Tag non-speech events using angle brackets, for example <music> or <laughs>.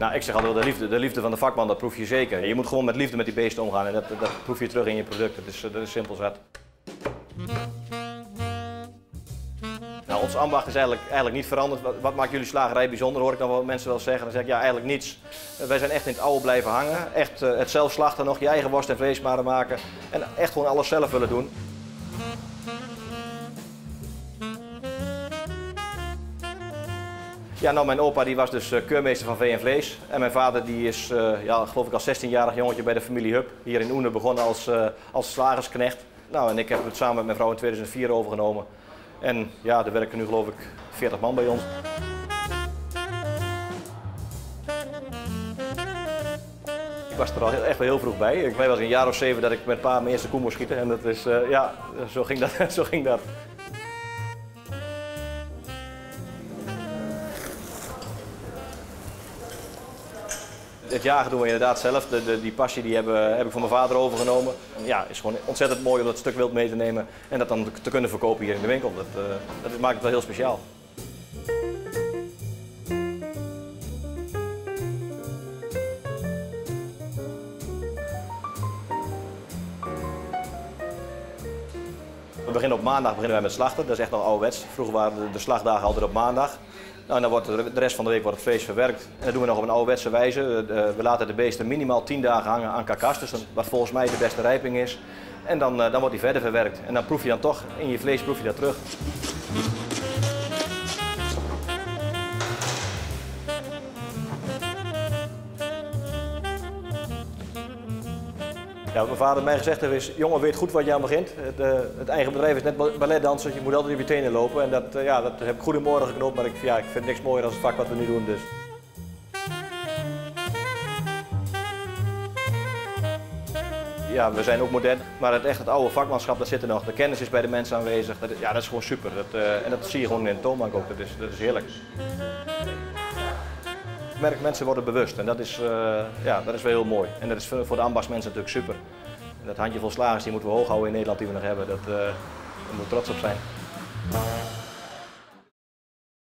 Nou, ik zeg altijd de liefde, de liefde van de vakman, dat proef je zeker. Je moet gewoon met liefde met die beesten omgaan en dat, dat proef je terug in je product. Dat is, dat is simpel zat. Nou, ons ambacht is eigenlijk, eigenlijk niet veranderd. Wat, maakt jullie slagerij bijzonder, hoor ik dan wel mensen wel zeggen. Dan zeg ik ja, eigenlijk niets. wij zijn echt in het oude blijven hangen. Echt uh, het zelf slachten nog, je eigen worst en vleesmaren maken. En echt gewoon alles zelf willen doen. Ja, nou, mijn opa die was dus uh, keurmeester van vee en vlees. En mijn vader die is, uh, ja, geloof ik, als 16-jarig jongetje bij de familie Hub hier in Oene begonnen als, uh, als slagersknecht. Nou, en ik heb het samen met mijn vrouw in 2004 overgenomen. En ja, er werken nu geloof ik 40 man bij ons. Ik was er al echt wel heel vroeg bij. Ik was een jaar of zeven dat ik met pa mijn eerste koe moest schieten. En dat is, ja, zo ging dat. <laughs> zo ging dat. Het jagen doen we inderdaad zelf. De, die passie die hebben, heb ik van mijn vader overgenomen. Ja, is gewoon ontzettend mooi om dat stuk wild mee te nemen en dat dan te kunnen verkopen hier in de winkel. Dat, uh, dat maakt het wel heel speciaal. We beginnen op maandag beginnen wij met slachten. Dat is echt nog ouderwets. Vroeger waren de, slagdagen altijd op maandag. Nou, dan wordt de rest van de week wordt het vlees verwerkt. En dat doen we nog op een ouderwetse wijze. We laten de beesten minimaal 10 dagen hangen aan karkas, dus wat volgens mij de beste rijping is. En dan, dan wordt die verder verwerkt. En dan proef je dan toch, in je vlees proef je dat terug. Wat mijn vader mij gezegd heeft is, jongen weet goed wat je aan begint. Het, uh, het eigen bedrijf is net balletdansen, je moet altijd op je tenen lopen. En dat, uh, ja, dat heb ik goed in morgen geknopt, maar ik, ja, ik vind niks mooier dan het vak wat we nu doen. Dus. Ja, we zijn ook modern, maar het echt het oude vakmanschap, dat zit er nog. De kennis is bij de mensen aanwezig. Dat, ja, dat is gewoon super. Dat, uh, en dat zie je gewoon in de toonbank ook. Dat is heerlijk. Merk mensen worden bewust en dat is, uh, ja, dat is wel heel mooi. En dat is voor de ambachtsmensen natuurlijk super. Dat handjevol slagers die moeten we hoog houden in Nederland die we nog hebben. Dat, uh, daar moeten we trots op zijn.